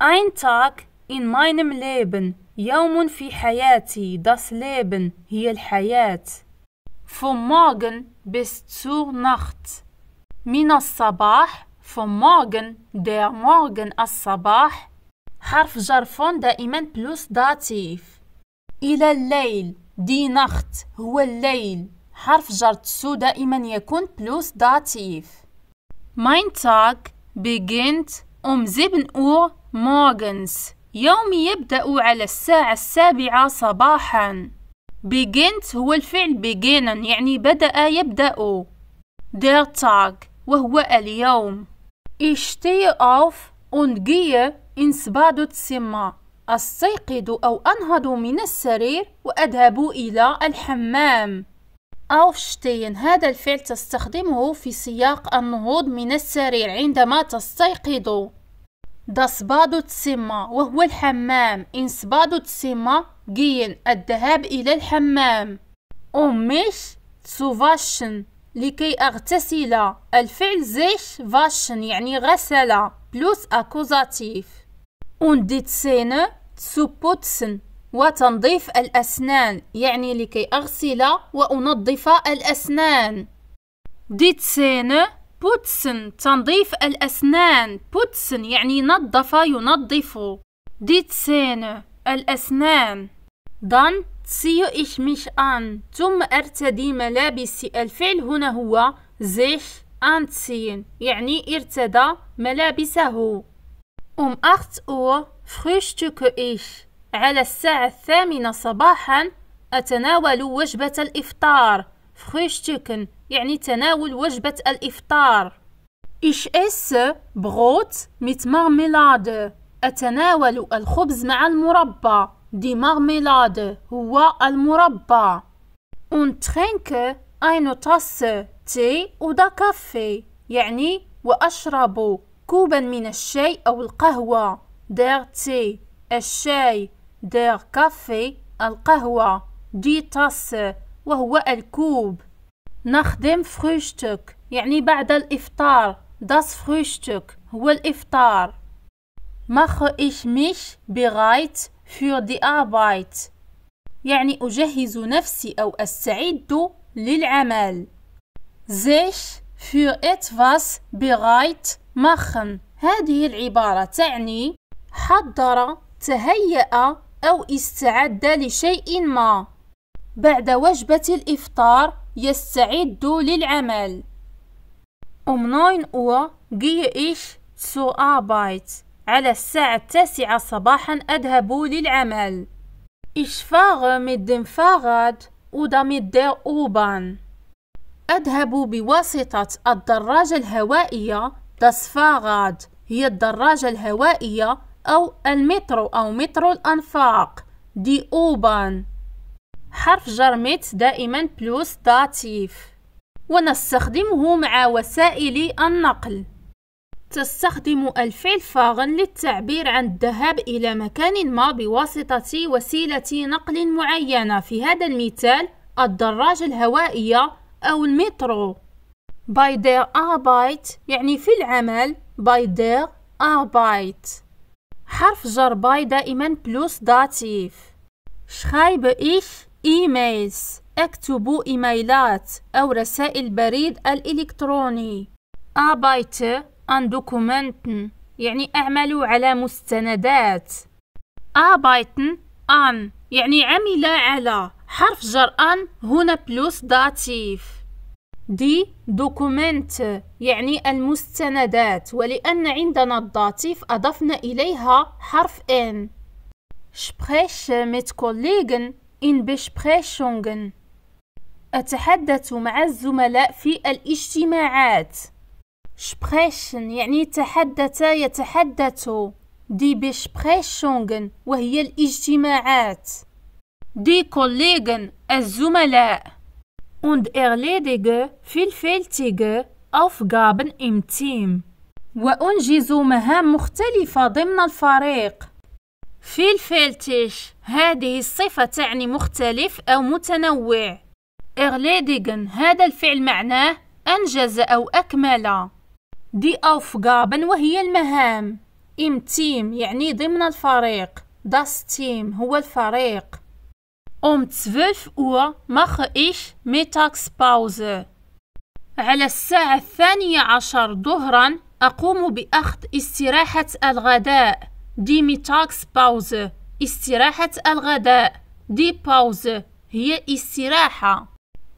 Ein Tag in meinem Leben يوم في حياتي das Leben هي الحياة Vom Morgen bis zur Nacht. من الصباح vom Morgen der Morgen الصباح حرف جر فون دائما plus Dativ إلى الليل die Nacht هو الليل حرف جر zu دائما يكون plus Dativ Mein Tag beginnt um 7 Uhr morgens. يومي يبدأ على الساعة السابعة صباحا. beginnt هو الفعل beginnen يعني بدأ يبدأ. Der Tag وهو اليوم. Ich stehe auf und gehe ins Badezimmer. أستيقظ أو أنهض من السرير وأذهب إلى الحمام. aufstehen هذا الفعل تستخدمه في سياق النهوض من السرير عندما تستيقظ das Badezimmer وهو الحمام ins Badezimmer gehen الذهاب إلى الحمام um zu waschen لكي أغتسل الفعل sich waschen يعني غسل die Zähne zu putzen وتنظيف الأسنان يعني لكي أغسل وأنظف الأسنان die Zähne putzen تنظيف الأسنان. putzen يعني نظف ينظف. die Zähne الأسنان. Dann ziehe ich mich an. ثم أرتدي ملابسي. الفعل هنا هو sich anziehen يعني ارتدى ملابسه. Um 8 Uhr frühstücke ich على الساعة الثامنة صباحا أتناول وجبة الإفطار. Frühstücken يعني تناول وجبة الإفطار Ich esse Brot mit Marmelade أتناول الخبز مع المربى Die Marmelade هو المربى Und trinke eine Tasse Tee oder Kaffee يعني وأشرب كوبا من الشاي أو القهوة Der Tee الشاي der Kaffee القهوة دي Tasse وهو الكوب. نخدم Frühstück يعني بعد الإفطار. das Frühstück هو الإفطار. mache ich mich bereit für die Arbeit يعني أجهز نفسي أو أستعد للعمل. sich für etwas bereit machen هذه العبارة تعني حضر تهيأ أو استعد لشيء ما. بعد وجبة الإفطار يستعد للعمل Um 9 Uhr gehe ich zur Arbeit. على الساعة التاسعة صباحا أذهب للعمل. Ich fahre mit dem Fahrrad oder mit der U-Bahn. أذهب بواسطة الدراجة الهوائية das Fahrrad هي الدراجة الهوائية أو المترو أو مترو الأنفاق دي أوبان حرف جر دائما بلوس داتيف ونستخدمه مع وسائل النقل. تستخدم الفعل فاغن للتعبير عن الذهاب إلى مكان ما بواسطة وسيلة نقل معينة. في هذا المثال الدراجة الهوائية أو المترو. Bei der Arbeit يعني في العمل bei der Arbeit. حرف جر bei دائما plus Dativ schreibe ich E-Mails اكتب إيميلات أو رسائل بريد الإلكتروني. arbeite an Dokumenten يعني أعمل على مستندات. arbeiten an يعني عمل على حرف جر an هنا plus Dativ die Dokumente يعني المستندات ولأن عندنا ال Dativ أضفنا إليها حرف n spreche mit Kollegen in Besprechungen أتحدث مع الزملاء في الاجتماعات. sprechen يعني تحدث يتحدث. دي Besprechungen وهي الاجتماعات. دي Kollegen الزملاء. Und erledige vielfältige Aufgaben im Team. وأنجز مهام مختلفة ضمن الفريق. Vielfältig هذه الصفة تعني مختلف أو متنوع. erledigen هذا الفعل معناه أنجز أو أكمل. die Aufgaben وهي المهام. im Team يعني ضمن الفريق. das Team هو الفريق. Um 12 Uhr mache ich Mittagspause. على الساعة الثانية عشر ظهرا أقوم بأخذ استراحة الغداء. دي Mittagspause استراحة الغداء دي Pause هي استراحة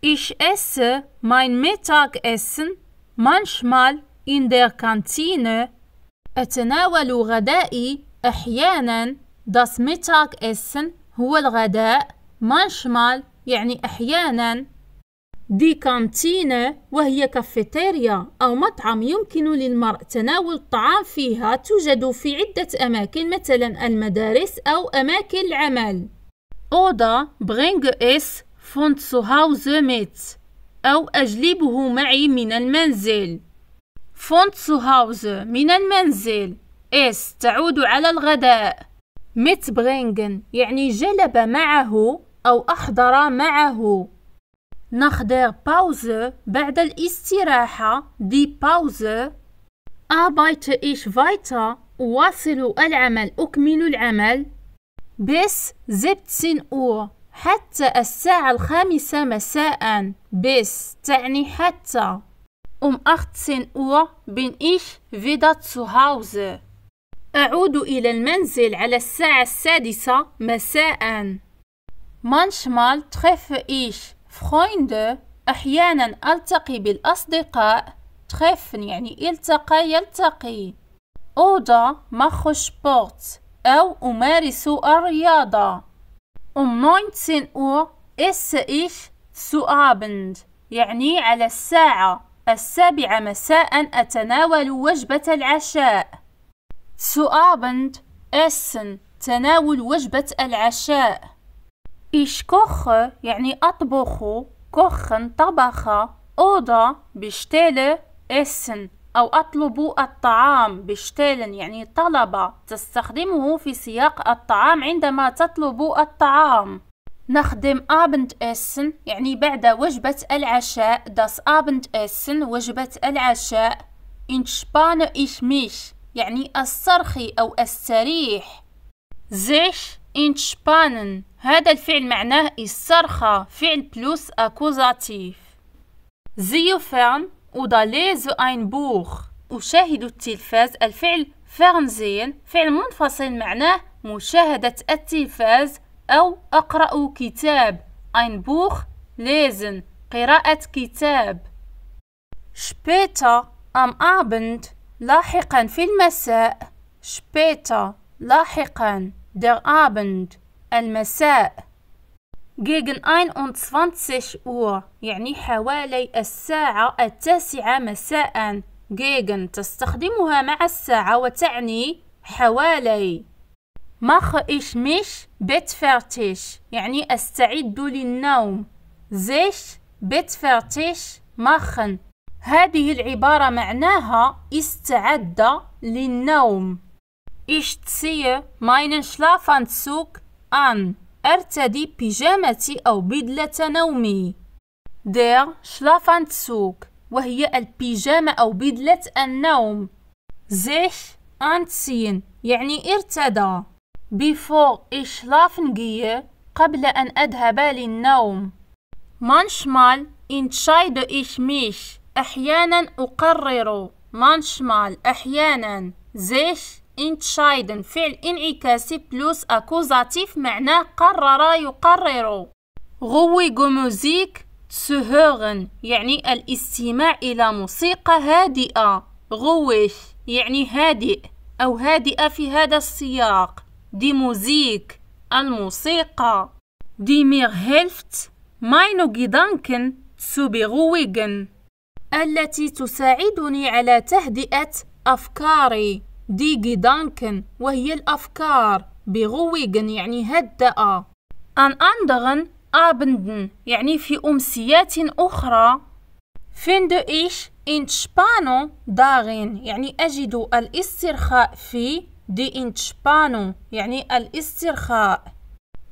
Ich esse mein Mittagessen manchmal in der Kantine أتناول غدائي أحيانا das Mittagessen هو الغداء manchmal يعني أحيانا دي كانتينة وهي كافيتيريا أو مطعم يمكن للمرء تناول الطعام فيها توجد في عدة أماكن مثلا المدارس أو أماكن العمل. oder bringe es zu Hause mit أو أجلبه معي من المنزل. zu Hause من المنزل. es تعود على الغداء. mitbringen يعني جلب معه أو أحضر معه. Der Pause بعد الاستراحة. die Pause arbeite ich weiter أواصل العمل أكمل العمل. bis 17 Uhr حتى الساعة الخامسة مساء. bis تعني حتى. 18 Uhr bin ich wieder zu Hause أعود إلى المنزل على الساعة السادسة مساء. manchmal treffe ich Freunde أحيانا ألتقي بالأصدقاء. Treffen يعني التقى يلتقي. oder mache Sport أو أمارس الرياضة. Um 19 Uhr esse ich zu Abend يعني على الساعة السابعة مساء أتناول وجبة العشاء. zu Abend essen تناول وجبة العشاء. Ich koche يعني أطبخ kochen طبخ oder bestelle essen أو أطلب الطعام bestellen يعني طلب تستخدمه في سياق الطعام عندما تطلب الطعام. نخدم Abendessen يعني بعد وجبة العشاء. Das Abendessen وجبة العشاء. Ich mich يعني الصرخي أو السريح. Sich entspannen هذا الفعل معناه الصرخة فعل بلوس أكوزاتيف. زيوفرن oder lese ein Buch أشاهد التلفاز الفعل فرنزين فعل منفصل معناه مشاهدة التلفاز أو أقرأ كتاب. ein Buch lesen قراءة كتاب. später am Abend لاحقا في المساء. später لاحقا. Der Abend. المساء gegen 21 Uhr يعني حوالي الساعة التاسعة مساء gegen. تستخدمها مع الساعة وتعني حوالي mache ich mich bettfertig يعني أستعد للنوم sich bettfertig machen. هذه العبارة معناها استعد للنوم Ich ziehe meinen Schlafanzug an أرتدي بيجامتي أو بدلة نومي Der Schlafanzug وهي البيجامة أو بدلة النوم sich anziehen يعني ارتدى Bevor ich schlafen gehe قبل أن أذهب للنوم Manchmal entscheide ich mich أحيانا أقرر manchmal أحيانا sich entscheiden فعل إنعكاسي بلوس أكوزاتيف معناه قرر يقرر. رويج موزيك hören يعني الاستماع إلى موسيقى هادئة. غوش يعني هادئ أو هادئة في هذا السياق. دي موزيك الموسيقى. دي hilft meine Gedanken zu beruhigen. التي تساعدني على تهدئة أفكاري. دي جيدانكن وهي الأفكار. بغويغن يعني هدأ. An anderen Abenden يعني في أمسيات أخرى. finde ich Entspannung darin. يعني أجد الاسترخاء في die Entspannung يعني الاسترخاء.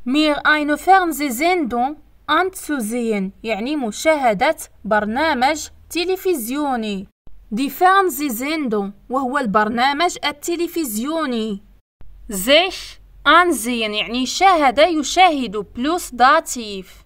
mir eine Fernsehsendung anzusehen يعني مشاهدة برنامج تلفزيوني. die Fernsehsendung وهو البرنامج التلفزيوني. sich ansehen يعني شاهد يشاهد بلوس داتيف.